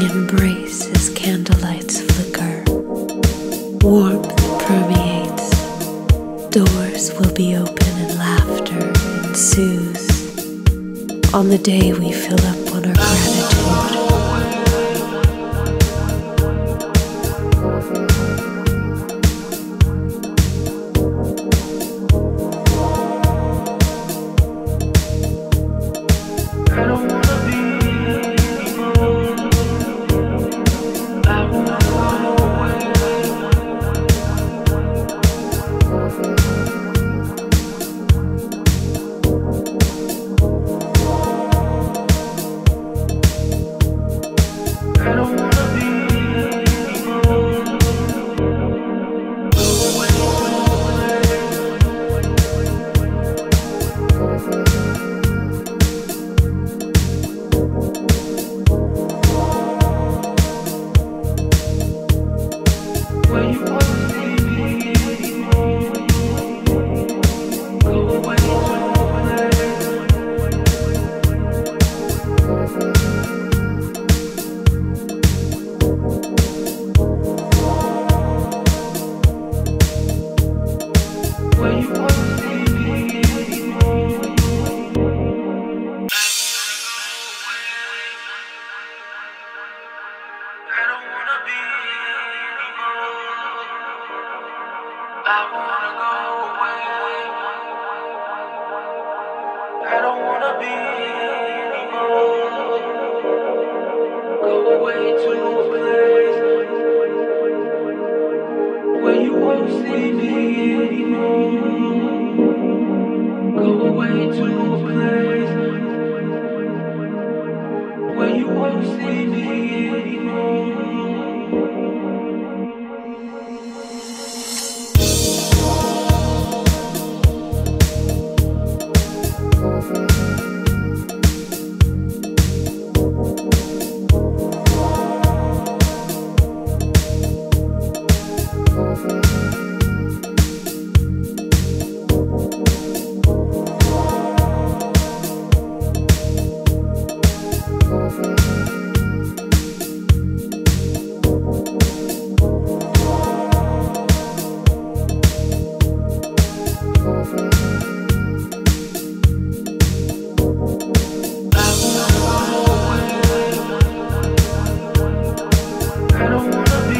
embrace as candlelights flicker. Warmth permeates. Doors will be open and laughter ensues. On the day we fill up on our gratitude I wanna go away. I don't wanna be anymore. Go away to a place where you won't see me anymore. Go away to a place where you won't see me anymore. you